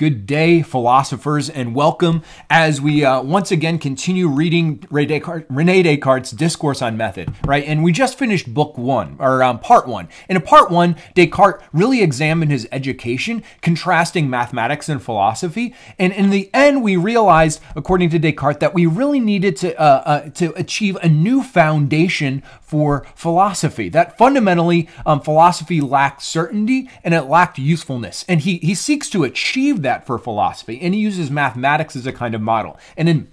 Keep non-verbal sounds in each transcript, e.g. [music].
Good day, philosophers, and welcome as we uh, once again continue reading Descartes, Rene Descartes' Discourse on Method, right? And we just finished book one, or um, part one. In part one, Descartes really examined his education, contrasting mathematics and philosophy. And in the end, we realized, according to Descartes, that we really needed to, uh, uh, to achieve a new foundation for philosophy. That fundamentally, um, philosophy lacked certainty and it lacked usefulness. And he, he seeks to achieve that that for philosophy, and he uses mathematics as a kind of model. And in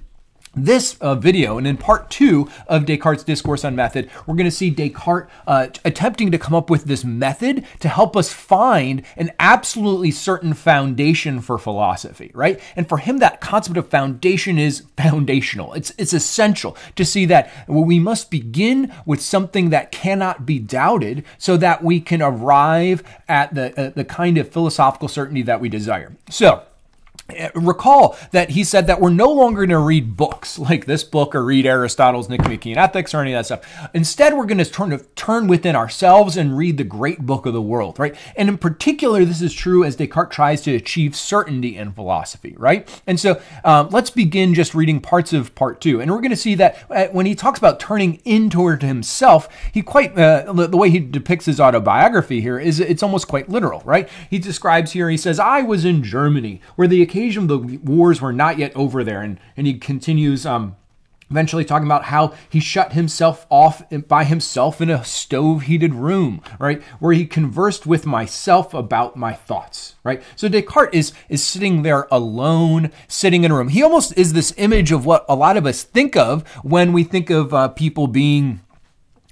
this uh, video and in part two of Descartes' discourse on method, we're going to see Descartes uh, attempting to come up with this method to help us find an absolutely certain foundation for philosophy, right? And for him, that concept of foundation is foundational. It's it's essential to see that we must begin with something that cannot be doubted, so that we can arrive at the uh, the kind of philosophical certainty that we desire. So recall that he said that we're no longer going to read books [laughs] like this book or read Aristotle's Nicomachean Ethics or any of that stuff. Instead, we're going to turn to turn within ourselves and read the great book of the world, right? And in particular, this is true as Descartes tries to achieve certainty in philosophy, right? And so um, let's begin just reading parts of part two, and we're going to see that uh, when he talks about turning in toward himself, he quite uh, the way he depicts his autobiography here is it's almost quite literal, right? He describes here, he says, "I was in Germany, where the occasion the wars were not yet over there. And, and he continues um, eventually talking about how he shut himself off by himself in a stove heated room right? Where he conversed with myself about my thoughts right? So descartes is is sitting there alone sitting in a room. He almost is this image of what a lot of us think of when we think of uh, people being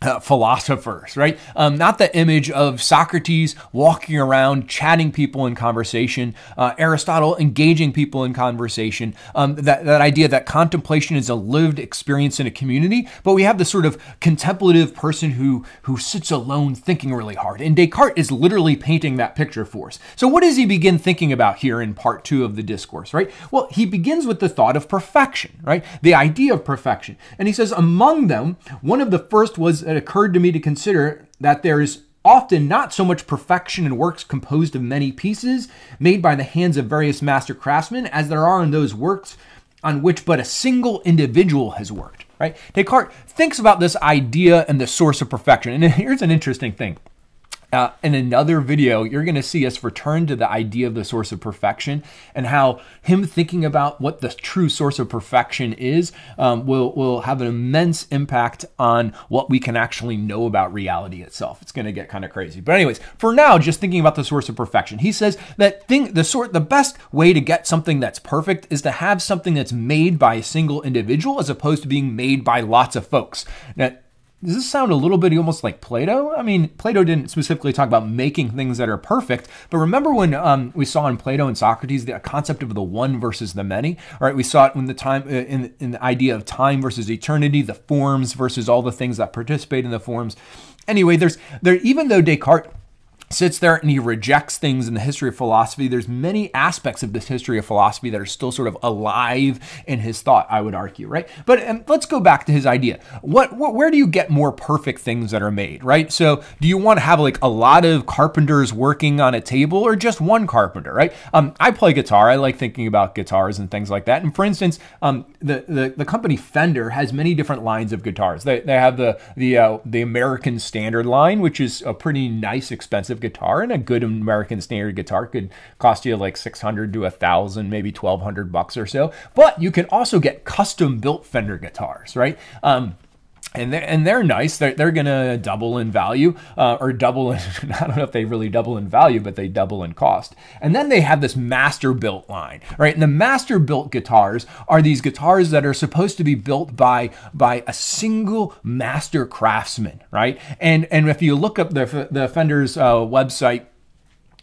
uh, philosophers, right? Um, not the image of Socrates walking around chatting people in conversation, uh, Aristotle engaging people in conversation, um, that, that idea that contemplation is a lived experience in a community, but we have this sort of contemplative person who, who sits alone thinking really hard. And Descartes is literally painting that picture for us. So, what does he begin thinking about here in part two of the discourse, right? Well, he begins with the thought of perfection, right? The idea of perfection. And he says, among them, one of the first was it occurred to me to consider that there is often not so much perfection in works composed of many pieces made by the hands of various master craftsmen as there are in those works on which but a single individual has worked right? Descartes thinks about this idea and the source of perfection. And [laughs] here's an interesting thing uh, in another video, you're going to see us return to the idea of the source of perfection and how him thinking about what the true source of perfection is um, will, will have an immense impact on what we can actually know about reality itself. It's going to get kind of crazy. But anyways, for now, just thinking about the source of perfection, he says that thing, the sort, the best way to get something that's perfect is to have something that's made by a single individual as opposed to being made by lots of folks. Now, does this sound a little bit almost like Plato? I mean, Plato didn't specifically talk about making things that are perfect, but remember when um, we saw in Plato and Socrates the concept of the one versus the many? All right, we saw it when the time uh, in, in the idea of time versus eternity, the forms versus all the things that participate in the forms. Anyway, there's there even though Descartes sits there and he rejects things in the history of philosophy. There's many aspects of this history of philosophy that are still sort of alive in his thought i would argue right? But um, let's go back to his idea. What, what, where do you get more perfect things that are made right? So do you want to have like a lot of carpenters working on a table or just one carpenter right? Um, i play guitar. I like thinking about guitars and things like that. And for instance um, the, the, the company fender has many different lines of guitars. They, they have the the uh, the american standard line which is a pretty nice expensive expensive guitar, and a good American standard guitar could cost you like 600 to a thousand, maybe 1200 bucks or so. But you can also get custom built Fender guitars, right? Um, and they're, and they're nice. They're, they're going to double in value uh, or double in, [laughs] I don't know if they really double in value, but they double in cost. And then they have this master built line, right? And the master built guitars are these guitars that are supposed to be built by, by a single master craftsman, right? And, and if you look up the, the Fender's uh, website,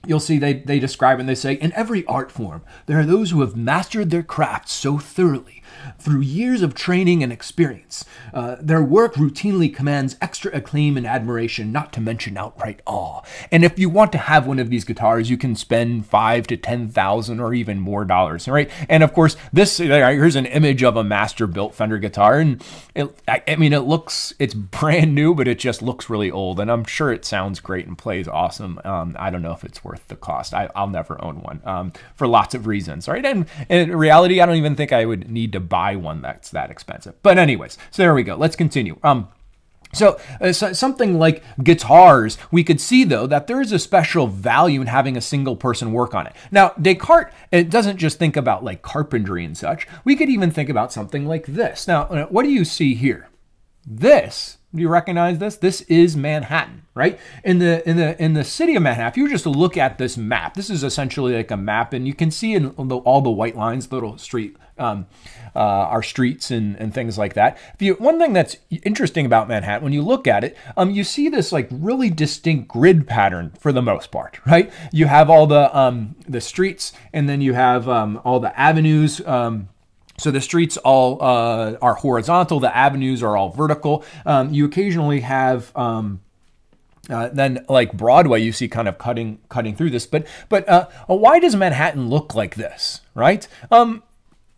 you'll see they, they describe and they say, in every art form, there are those who have mastered their craft so thoroughly through years of training and experience. Uh, their work routinely commands extra acclaim and admiration, not to mention outright awe. And if you want to have one of these guitars, you can spend five to ten thousand or even more dollars, right? And of course, this here's an image of a master-built Fender guitar, and it, I, mean, it looks it's brand new, but it just looks really old. And I'm sure it sounds great and plays awesome. Um, I don't know if it's worth worth the cost. I, will never own one um, for lots of reasons, right? And, and in reality, I don't even think I would need to buy one that's that expensive. But anyways, so there we go. Let's continue. Um, so, uh, so, something like guitars, we could see though that there is a special value in having a single person work on it. Now, Descartes it doesn't just think about like carpentry and such. We could even think about something like this. Now, uh, what do you see here? This do you recognize this? This is Manhattan, right? In the in the in the city of Manhattan, if you just look at this map, this is essentially like a map, and you can see in the, all the white lines, little street, um, uh, our streets and, and things like that. You one thing that's interesting about Manhattan, when you look at it, um, you see this like really distinct grid pattern for the most part, right? You have all the um the streets, and then you have um all the avenues um so the streets all uh, are horizontal, the avenues are all vertical. Um, you occasionally have um, uh, then like Broadway, you see kind of cutting cutting through this. But but uh, why does Manhattan look like this, right? Um,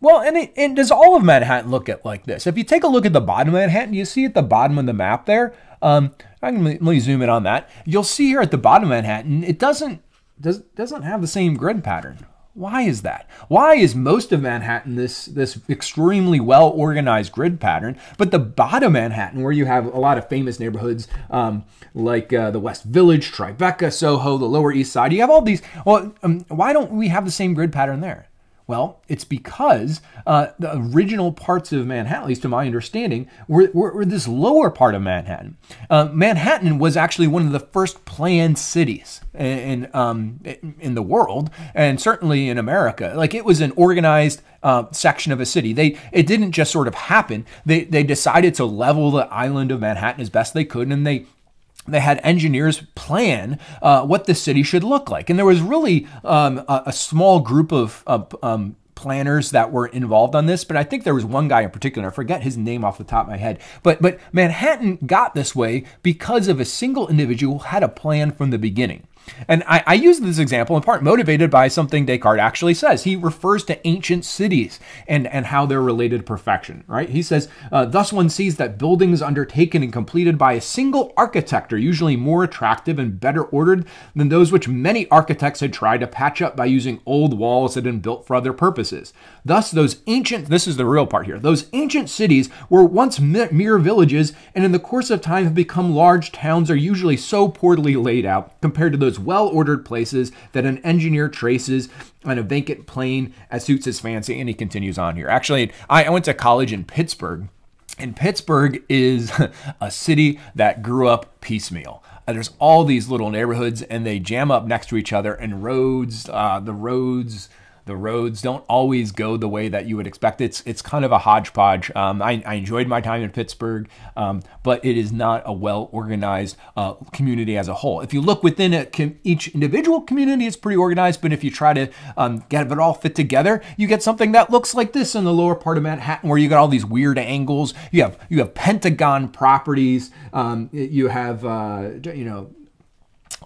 well, and, it, and does all of Manhattan look at like this? If you take a look at the bottom of Manhattan, you see at the bottom of the map there. Um, I can let me zoom in on that. You'll see here at the bottom of Manhattan, it doesn't does doesn't have the same grid pattern. Why is that? Why is most of Manhattan this this extremely well organized grid pattern, but the bottom Manhattan, where you have a lot of famous neighborhoods um, like uh, the West Village, Tribeca, Soho, the Lower East Side, you have all these. Well, um, why don't we have the same grid pattern there? Well, it's because uh, the original parts of Manhattan, at least to my understanding, were, were, were this lower part of Manhattan. Uh, Manhattan was actually one of the first planned cities in um, in the world, and certainly in America. Like it was an organized uh, section of a city. They it didn't just sort of happen. They they decided to level the island of Manhattan as best they could, and they they had engineers plan uh, what the city should look like. And there was really um, a, a, small group of uh, um, planners that were involved on this, but I think there was one guy in particular, I forget his name off the top of my head, but, but Manhattan got this way because of a single individual who had a plan from the beginning. And I, I, use this example in part motivated by something Descartes actually says. He refers to ancient cities and, and how they're related to perfection, right? He says, uh, Thus one sees that buildings undertaken and completed by a single architect are usually more attractive and better ordered than those which many architects had tried to patch up by using old walls that had been built for other purposes. Thus, those ancient, this is the real part here, those ancient cities were once mere villages and in the course of time have become large towns are usually so poorly laid out compared to those well ordered places that an engineer traces on a vacant plain as suits his fancy. And he continues on here. Actually, I, went to college in Pittsburgh. And Pittsburgh is [laughs] a city that grew up piecemeal. Uh, there's all these little neighborhoods, and they jam up next to each other, and roads, uh, the roads, the roads don't always go the way that you would expect. It's it's kind of a hodgepodge. Um, I, I, enjoyed my time in Pittsburgh, um, but it is not a well organized uh, community as a whole. If you look within it, com- each individual community, it's pretty organized. But if you try to um, get it all fit together, you get something that looks like this in the lower part of Manhattan, where you got all these weird angles. You have you have Pentagon properties. Um, you have uh, you know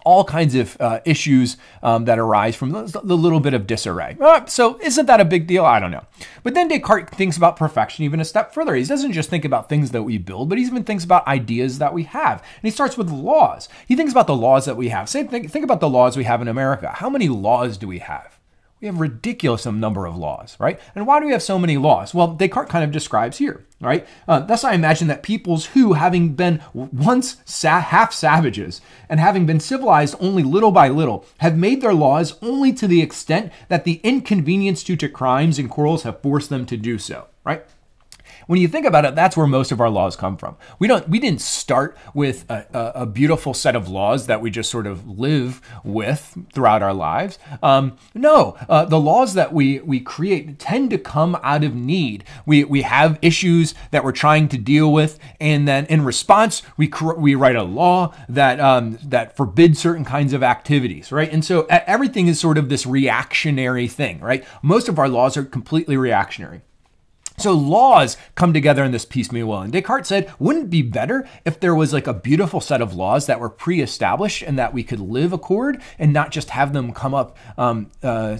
all kinds of uh, issues um, that arise from the, little bit of disarray. Uh, so, isn't that a big deal? I don't know. But then Descartes thinks about perfection even a step further. He doesn't just think about things that we build, but he even thinks about ideas that we have. And he starts with laws. He thinks about the laws that we have. Same thing, think about the laws we have in America. How many laws do we have? We have ridiculous number of laws, right? And why do we have so many laws? Well, Descartes kind of describes here, right? Uh, thus, I imagine that peoples who, having been once sa- half savages and having been civilized only little by little, have made their laws only to the extent that the inconvenience due to crimes and quarrels have forced them to do so, right? When you think about it, that's where most of our laws come from. We don't we didn't start with a, a, a beautiful set of laws that we just sort of live with throughout our lives. Um, no, uh, the laws that we we create tend to come out of need. We we have issues that we're trying to deal with, and then in response, we we write a law that um, that forbids certain kinds of activities, right? And so everything is sort of this reactionary thing, right? Most of our laws are completely reactionary. So laws come together in this piecemeal way. And Descartes said, wouldn't it be better if there was like a beautiful set of laws that were pre-established and that we could live accord and not just have them come up um, uh,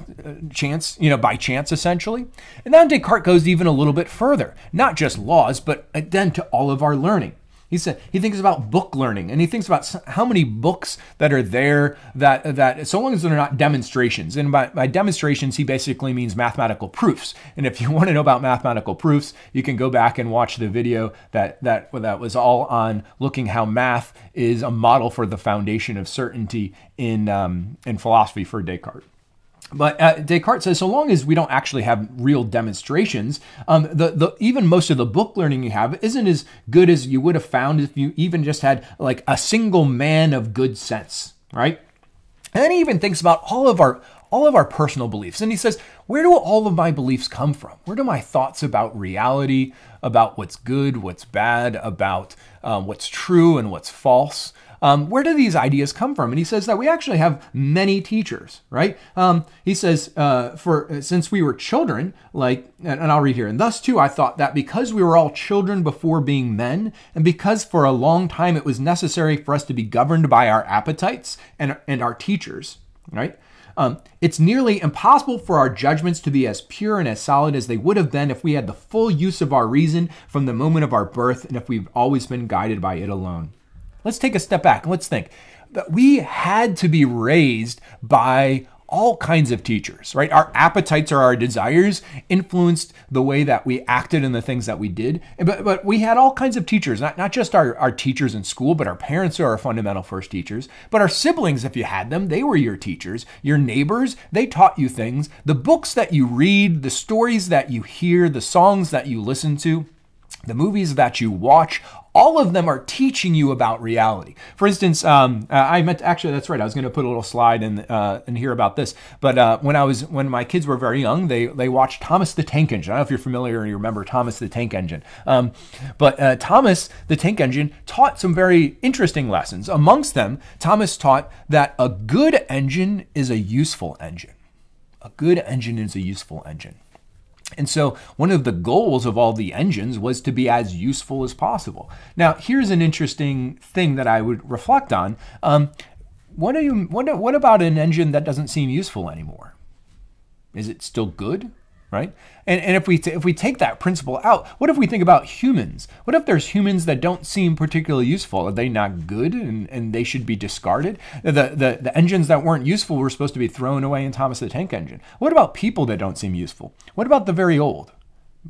chance, you know, by chance essentially. And then Descartes goes even a little bit further, not just laws, but then to all of our learning. He said he thinks about book learning, and he thinks about how many books that are there that that so long as they're not demonstrations. And by, by demonstrations, he basically means mathematical proofs. And if you [laughs] want to know about mathematical proofs, you can go back and watch the video that that that was all on looking how math is a model for the foundation of certainty in um, in philosophy for Descartes. But uh, Descartes says, so long as we don't actually have real demonstrations, um, the, the even most of the book learning you have isn't as good as you would have found if you even just had like a single man of good sense, right? And then he even thinks about all of our all of our personal beliefs, and he says, where do all of my beliefs come from? Where do my thoughts about reality, about what's good, what's bad, about um, what's true and what's false? Um, where do these ideas come from? And he says that we actually have many teachers, right? Um, he says, uh, for uh, since we were children, like, and, and I'll read here, and thus too I thought that because we were all children before being men, and because for a long time it was necessary for us to be governed by our appetites and, and our teachers, right? Um, it's nearly impossible for our judgments to be as pure and as solid as they would have been if we had the full use of our reason from the moment of our birth and if we've always been guided by it alone. Let's take a step back and let's think we had to be raised by all kinds of teachers, right? Our appetites or our desires influenced the way that we acted and the things that we did. But, but we had all kinds of teachers, not, not just our, our teachers in school, but our parents are our fundamental first teachers. But our siblings, if you had them, they were your teachers. Your neighbors, they taught you things. The books that you read, the stories that you hear, the songs that you listen to, the movies that you watch, all of them are teaching you about reality. For instance, um, uh, I meant actually that's right. I was going to put a little slide in uh, in here about this. But uh, when I was when my kids were very young, they they watched Thomas the Tank Engine. I don't know if you're familiar or you remember Thomas the Tank Engine. Um, but uh, Thomas the Tank Engine taught some very interesting lessons. Amongst them, Thomas taught that a good engine is a useful engine. A good engine is a useful engine. And so, one of the goals of all the engines was to be as useful as possible. Now, here's an interesting thing that I would reflect on. Um, what, you, what, what about an engine that doesn't seem useful anymore? Is it still good? Right? And, and if we if we take that principle out, what if we think about humans? What if there's humans that don't seem particularly useful? Are they not good and, and they should be discarded? The, the the engines that weren't useful were supposed to be thrown away in Thomas the Tank Engine. What about people that don't seem useful? What about the very old?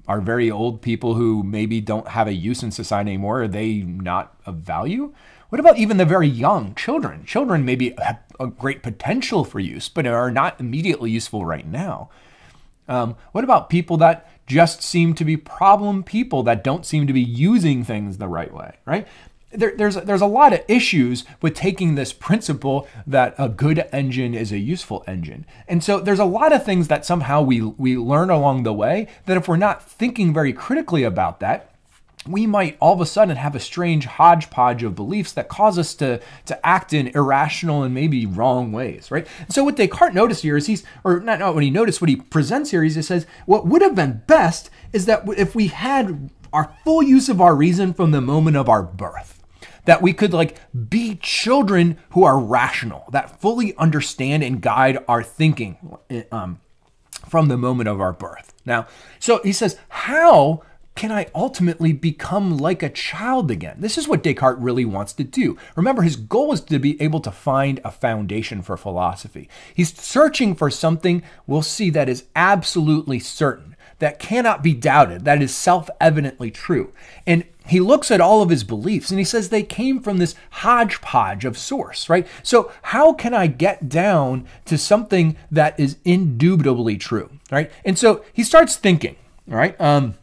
Are very old people who maybe don't have a use in society anymore? Are they not of value? What about even the very young children? Children maybe have a great potential for use, but are not immediately useful right now. Um, what about people that just seem to be problem people that don't seem to be using things the right way, right? There, there's there's a lot of issues with taking this principle that a good engine is a useful engine, and so there's a lot of things that somehow we we learn along the way that if we're not thinking very critically about that, we might all of a sudden have a strange hodgepodge of beliefs that cause us to, to act in irrational and maybe wrong ways, right? And so what Descartes noticed here is he's, or not, not what he noticed, what he presents here is he says, what would have been best is that if we had our full use of our reason from the moment of our birth, that we could like be children who are rational, that fully understand and guide our thinking um, from the moment of our birth. Now, so he says, how can I ultimately become like a child again? This is what Descartes really wants to do. Remember, his goal is to be able to find a foundation for philosophy. He's searching for something we'll see that is absolutely certain, that cannot be doubted, that is self evidently true. And he looks at all of his beliefs and he says they came from this hodgepodge of source, right? So, how can I get down to something that is indubitably true, right? And so he starts thinking, right? Um,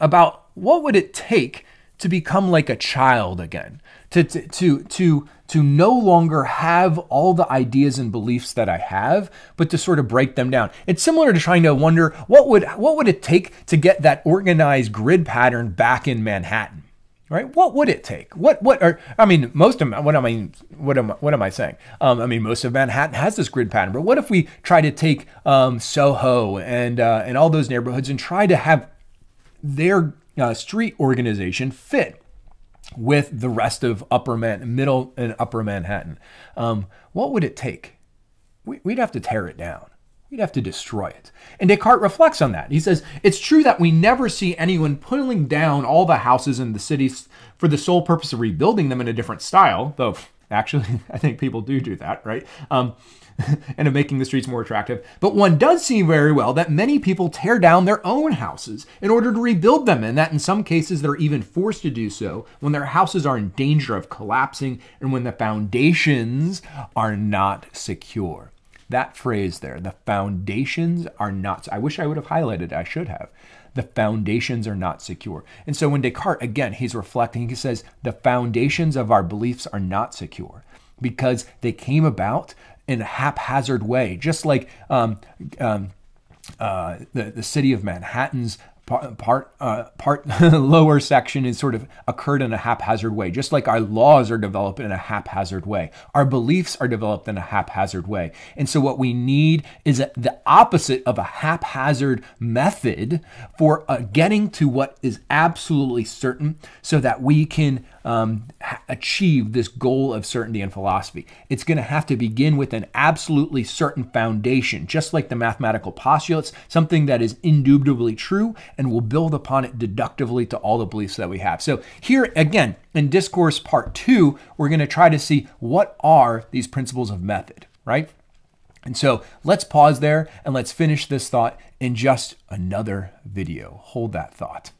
about what would it take to become like a child again, to, to, to, to, no longer have all the ideas and beliefs that I have, but to sort of break them down. It's similar to trying to wonder what would, what would it take to get that organized grid pattern back in Manhattan? right? What would it take? What what are I mean, most of what am I mean, what am what am I saying? Um, I mean, most of Manhattan has this grid pattern, but what if we try to take um, Soho and uh, and all those neighborhoods and try to have their uh, street organization fit with the rest of upper Man, middle and upper Manhattan. Um, what would it take? We, would have to tear it down. we'd have to destroy it. And Descartes reflects on that. He says, It's true that we never see anyone pulling down all the houses in the cities for the sole purpose of rebuilding them in a different style, though actually, [laughs] I think people do do that, right? Um, [laughs] and of making the streets more attractive. But one does see very well that many people tear down their own houses in order to rebuild them, and that in some cases they're even forced to do so when their houses are in danger of collapsing and when the foundations are not secure. That phrase there, the foundations are not. I wish I would have highlighted. I should have. The foundations are not secure. And so when Descartes, again, he's reflecting, he says, the foundations of our beliefs are not secure because they came about in a haphazard way, just like um, um, uh, the, the city of Manhattan's part uh, part [laughs] lower section is sort of occurred in a haphazard way just like our laws are developed in a haphazard way our beliefs are developed in a haphazard way and so what we need is the opposite of a haphazard method for uh, getting to what is absolutely certain so that we can um, achieve this goal of certainty in philosophy. It's going to have to begin with an absolutely certain foundation, just like the mathematical postulates, something that is indubitably true, and we'll build upon it deductively to all the beliefs that we have. So, here again, in Discourse Part 2, we're going to try to see what are these principles of method, right? And so let's pause there and let's finish this thought in just another video. Hold that thought.